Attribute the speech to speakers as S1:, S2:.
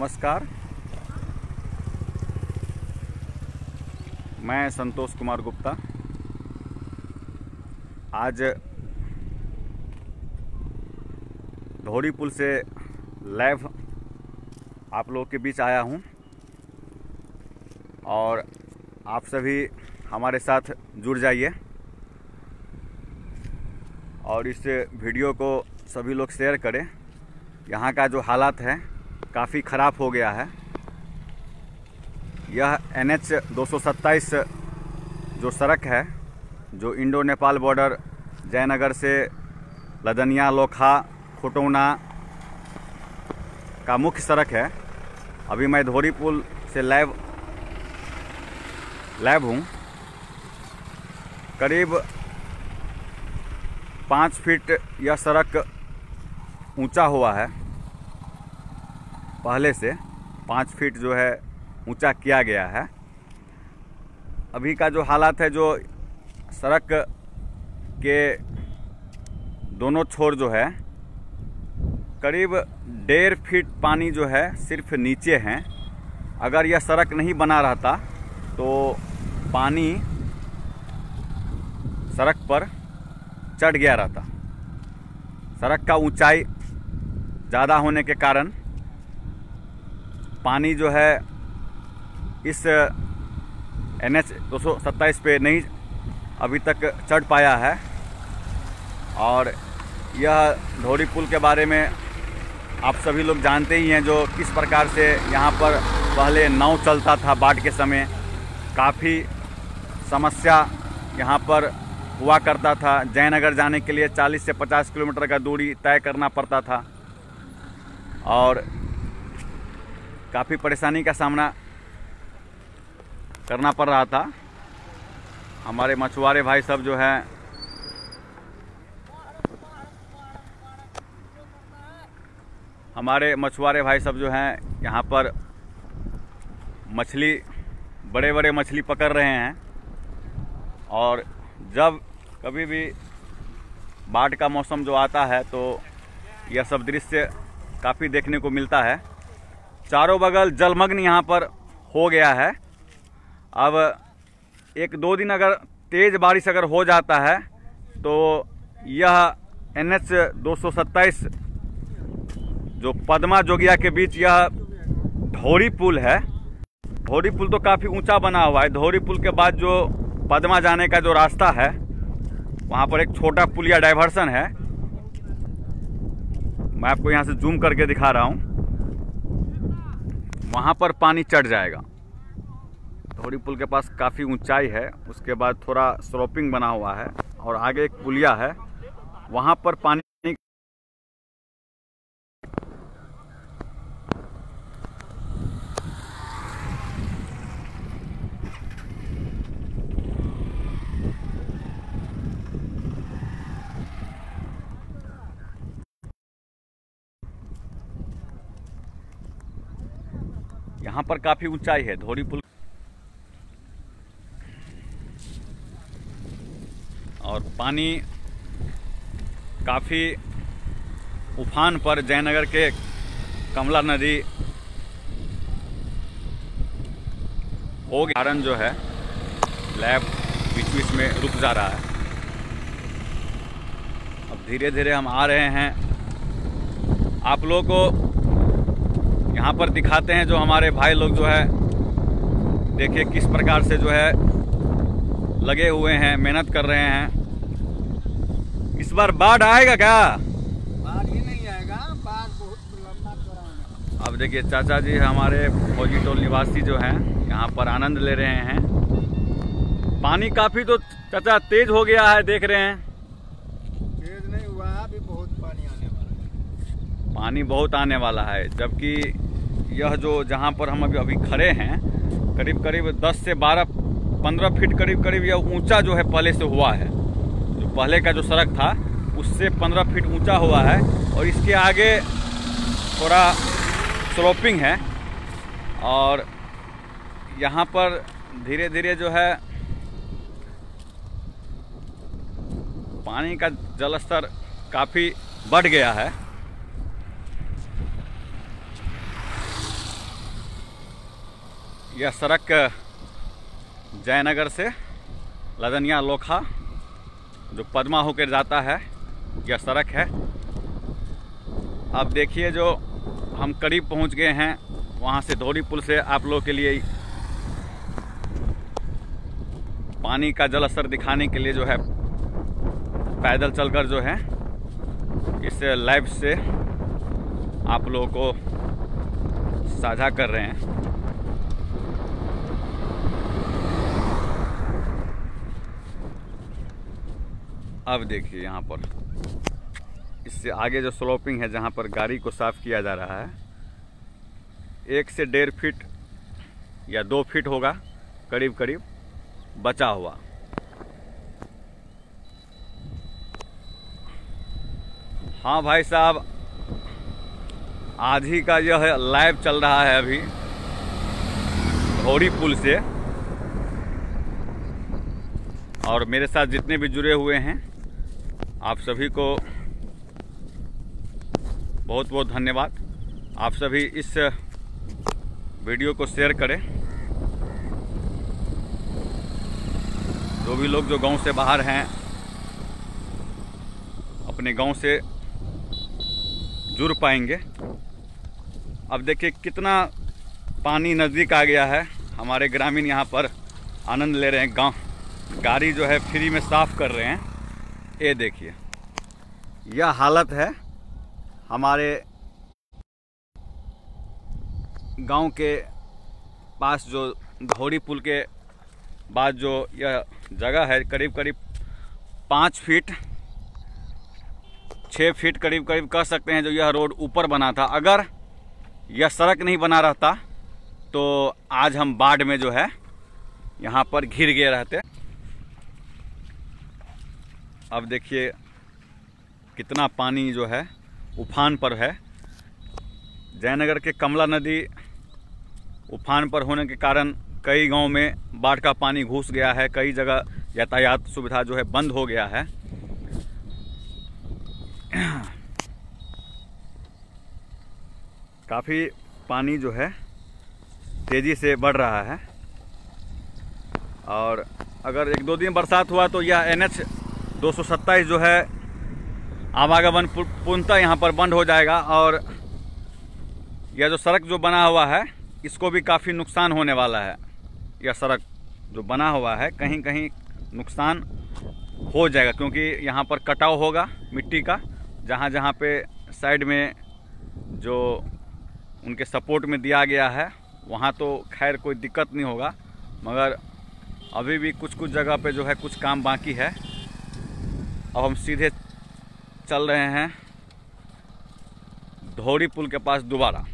S1: नमस्कार। मैं संतोष कुमार गुप्ता। आज धौरी पुल से लाइव आप लोगों के बीच आया हूँ और आप सभी हमारे साथ जुड़ जाइए और इस वीडियो को सभी लोग शेयर करें। यहाँ का जो हालात है काफ़ी ख़राब हो गया है। यह एन एच जो सड़क है, जो इंडो नेपाल बॉर्डर, जयनगर से लदनिया, लोखा, खुटौना का मुख्य सड़क है। अभी मैं धोरी पुल से लैब लैब हूँ। करीब पाँच फीट यह सड़क ऊँचा हुआ है। पहले से पाँच फीट जो है ऊँचा किया गया है। अभी का जो हालात है, जो सड़क के दोनों छोर जो है, करीब डेढ़ फीट पानी जो है सिर्फ़ नीचे हैं। अगर यह सड़क नहीं बना रहता तो पानी सड़क पर चढ़ गया रहता। सड़क का ऊंचाई ज़्यादा होने के कारण पानी जो है इस एन एच दो सौ सत्ताईस पे नहीं अभी तक चढ़ पाया है। और यह धौरी पुल के बारे में आप सभी लोग जानते ही हैं जो किस प्रकार से यहाँ पर पहले नाव चलता था बाढ़ के समय। काफ़ी समस्या यहाँ पर हुआ करता था। जयनगर जाने के लिए 40 से 50 किलोमीटर का दूरी तय करना पड़ता था। और काफ़ी परेशानी का सामना करना पड़ रहा था। हमारे मछुआरे भाई सब जो हैं, हमारे मछुआरे भाई सब जो हैं, यहाँ पर मछली बड़े बड़े मछली पकड़ रहे हैं। और जब कभी भी बाढ़ का मौसम जो आता है तो यह सब दृश्य काफ़ी देखने को मिलता है। चारों बगल जलमग्न यहाँ पर हो गया है। अब एक दो दिन अगर तेज़ बारिश अगर हो जाता है तो यह एन एच जो पदमा जोगिया के बीच यह धौरी पुल है। धौरी पुल तो काफ़ी ऊँचा बना हुआ है। धौरी पुल के बाद जो पदमा जाने का जो रास्ता है, वहाँ पर एक छोटा पुल या डाइवर्सन है। मैं आपको यहाँ से जूम करके दिखा रहा हूँ। वहाँ पर पानी चढ़ जाएगा। धौरी पुल के पास काफ़ी ऊंचाई है, उसके बाद थोड़ा स्लोपिंग बना हुआ है और आगे एक पुलिया है, वहाँ पर पानी यहाँ पर काफ़ी ऊंचाई है, धोरी पुल। और पानी काफ़ी उफान पर जयनगर के कमला नदी हो कारण जो है, लैब बीच बीच में रुक जा रहा है। अब धीरे धीरे हम आ रहे हैं। आप लोगों को यहाँ पर दिखाते हैं जो हमारे भाई लोग जो है देखिए किस प्रकार से जो है लगे हुए हैं मेहनत कर रहे हैं। इस बार बाढ़ आएगा क्या?
S2: बाढ़ ही नहीं आएगा बाढ़ बहुत लंबा
S1: अब देखिए चाचा जी हमारे फौजी टोल निवासी जो हैं यहाँ पर आनंद ले रहे हैं। पानी काफ़ी तो चाचा तेज हो गया है देख रहे हैं।
S2: तेज नहीं हुआ अभी बहुत पानी आने वाला है।
S1: पानी बहुत आने वाला है जबकि यह जो जहाँ पर हम अभी अभी खड़े हैं, करीब करीब 10 से 12 15 फीट करीब करीब यह ऊँचा जो है पहले से हुआ है। जो पहले का जो सड़क था, उससे 15 फीट ऊँचा हुआ है और इसके आगे थोड़ा स्लोपिंग है और यहाँ पर धीरे धीरे जो है पानी का जल स्तर काफ़ी बढ़ गया है। यह सड़क जयनगर से लदनिया लोखा, जो पदमा होकर जाता है, यह सड़क है। अब देखिए जो हम करीब पहुँच गए हैं, वहाँ से धोरी पुल से आप लोगों के लिए पानी का जल स्तर दिखाने के लिए जो है, पैदल चलकर जो है, इस लाइव से आप लोगों को साझा कर रहे हैं। अब देखिए यहाँ पर। इससे आगे जो स्लोपिंग है, जहाँ पर गाड़ी को साफ़ किया जा रहा है, एक से डेढ़ फीट या दो फीट होगा करीब करीब बचा हुआ। हाँ भाई साहब, आज ही का यह लाइव चल रहा है अभी घोड़ी पुल से। और मेरे साथ जितने भी जुड़े हुए हैं आप सभी को बहुत बहुत धन्यवाद। आप सभी इस वीडियो को शेयर करें। जो भी लोग जो गाँव से बाहर हैं, अपने गाँव से जुड़ पाएँगे। अब देखिए कितना पानी नज़दीक आ गया है। हमारे ग्रामीण यहाँ पर आनंद ले रहे हैं। गाँव गाड़ी जो है फ्री में साफ़ कर रहे हैं। ये देखिए, यह हालत है हमारे गाँव के पास जो घोड़ी पुल के बाद जो यह जगह है करीब करीब पाँच फीट छः फीट करीब करीब कह सकते हैं जो यह रोड ऊपर बना था। अगर यह सड़क नहीं बना रहता तो आज हम बाढ़ में जो है, यहाँ पर घिर गए रहते। अब देखिए कितना पानी जो है, उफान पर है। जयनगर के कमला नदी उफान पर होने के कारण कई गाँव में बाढ़ का पानी घुस गया है, कई जगह यातायात सुविधा जो है बंद हो गया है। काफ़ी पानी जो है, तेज़ी से बढ़ रहा है। और अगर एक दो दिन बरसात हुआ तो यह एन एच दो सौ सत्ताईस जो है, आवागमन पूर्णतः यहाँ पर बंद हो जाएगा और यह जो सड़क जो बना हुआ है, इसको भी काफ़ी नुकसान होने वाला है। यह सड़क जो बना हुआ है कहीं कहीं नुकसान हो जाएगा क्योंकि यहाँ पर कटाव होगा मिट्टी का। जहाँ जहाँ पे साइड में जो उनके सपोर्ट में दिया गया है, वहाँ तो खैर कोई दिक्कत नहीं होगा, मगर अभी भी कुछ कुछ जगह पे जो है कुछ काम बाकी है। अब हम सीधे चल रहे हैं धोरी पुल के पास दोबारा।